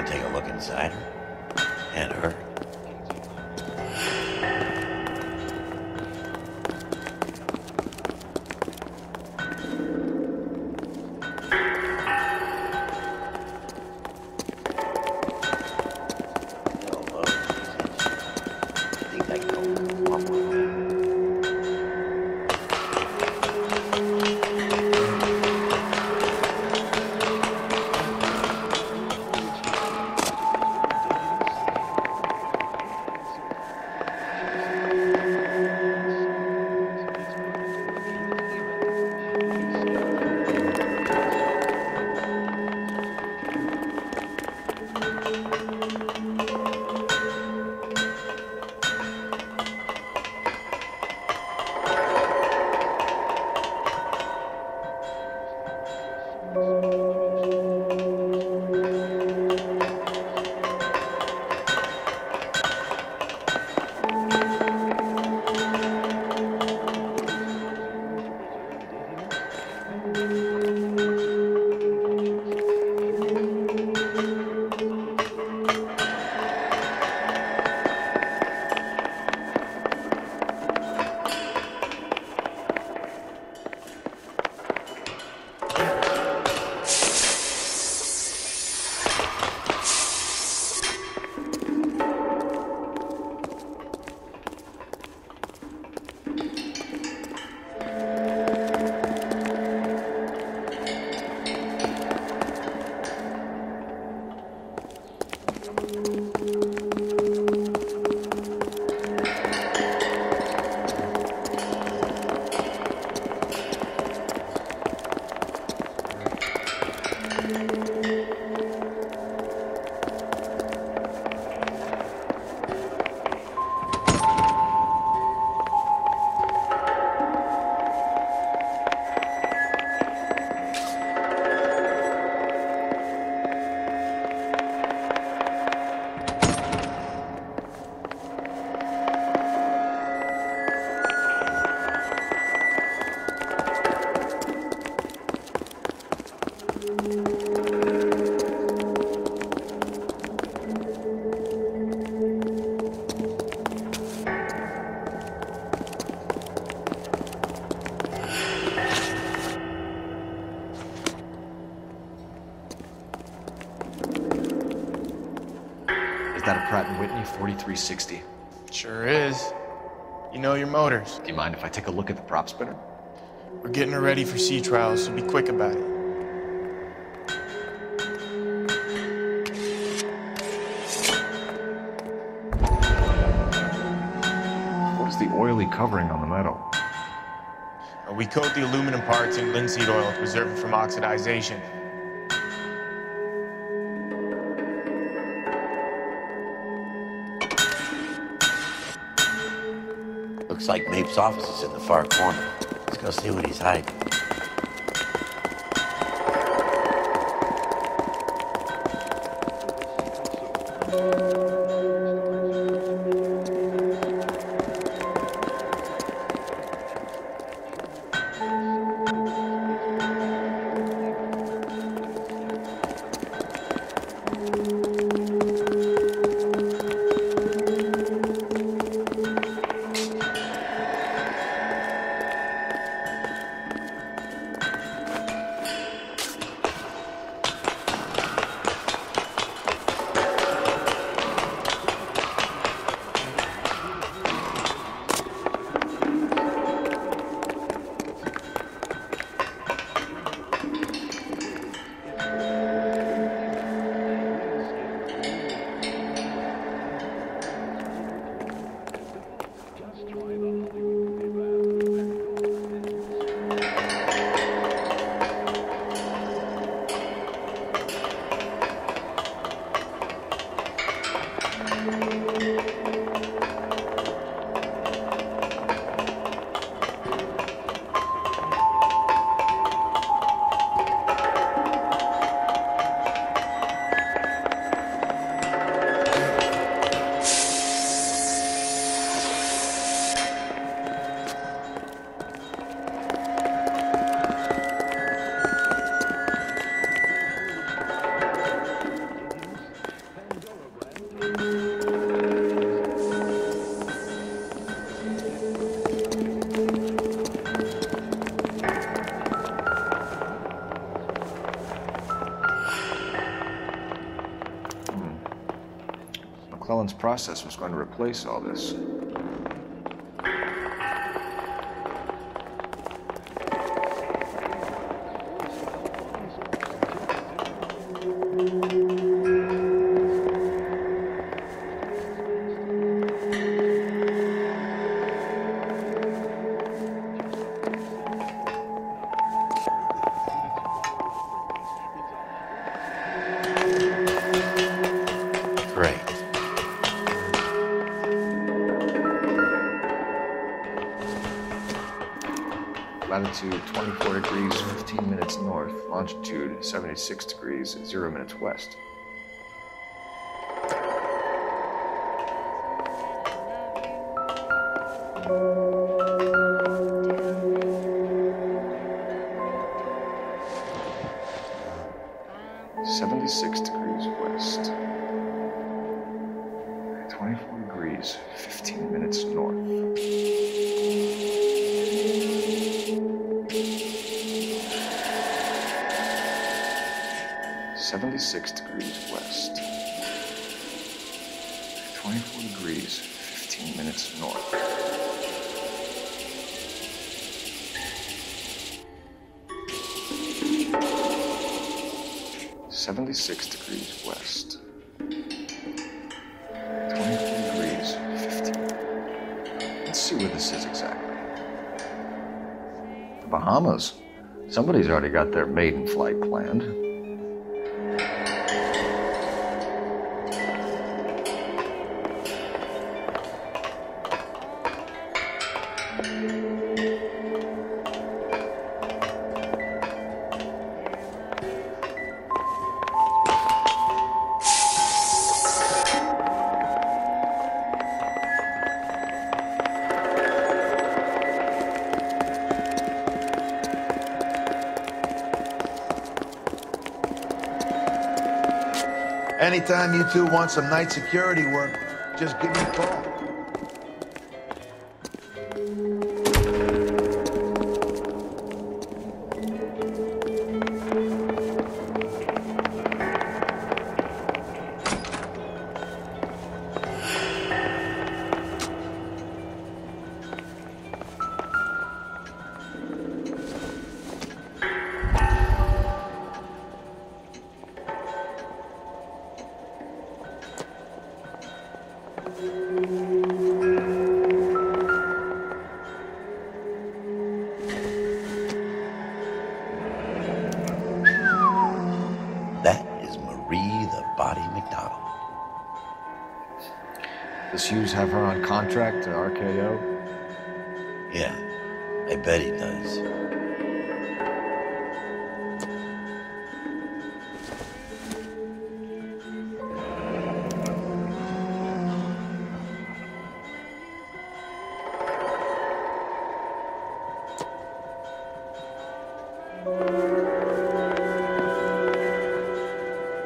want to take a look inside her? And her? That a Pratt & Whitney 4360? Sure is. You know your motors. Do you mind if I take a look at the prop spinner? We're getting her ready for sea trials, so be quick about it. What is the oily covering on the metal? Uh, We coat the aluminum parts in linseed oil to preserve it from oxidization. Like Mapes' office is in the far corner. Let's go see what he's hiding. Process was going to replace all this. Latitude 24 degrees 15 minutes north, longitude 76 degrees 0 minutes west. Seventy-six 76 degrees west. 24 degrees, 15 minutes north. Seventy-six degrees west. Twenty-four degrees, fifteen. Let's see where this is exactly. The Bahamas. Somebody's already got their maiden flight planned. Anytime you two want some night security work, just give me a call. That is Marie the Body McDonald. Does Hughes have her on contract to RKO? Yeah, I bet he does.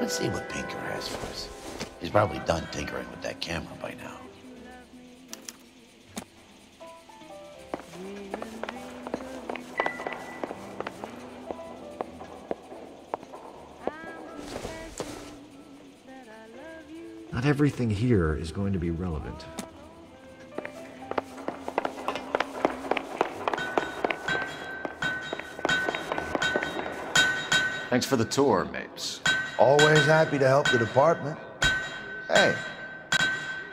Let's see what Pinker has for us. He's probably done tinkering with that camera by now. Not everything here is going to be relevant. Thanks for the tour, Mapes. Always happy to help the department. Hey,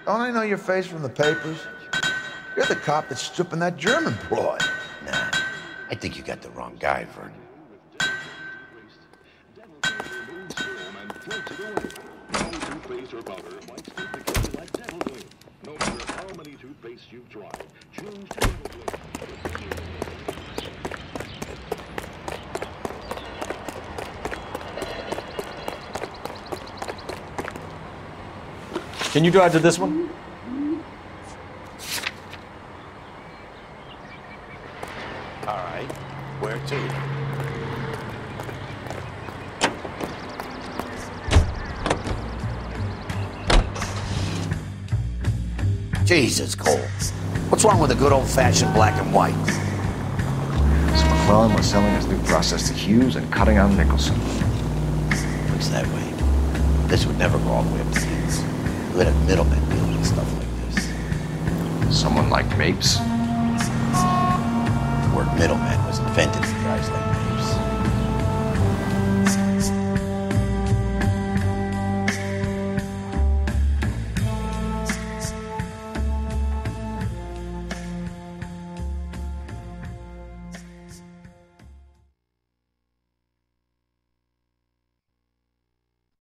don't I know your face from the papers? You're the cop that's stripping that German broad. Nah, I think you got the wrong guy, Vernon. No you've tried, choose Can you drive to this one? All right, where to? Jesus, Cole. What's wrong with a good old-fashioned black and white? So McClellan was selling his new process to Hughes and cutting out Nicholson. Looks that way. This would never go all the way up to Hughes. Who had a middleman deal with stuff like this. Someone like Mapes? The word middleman was invented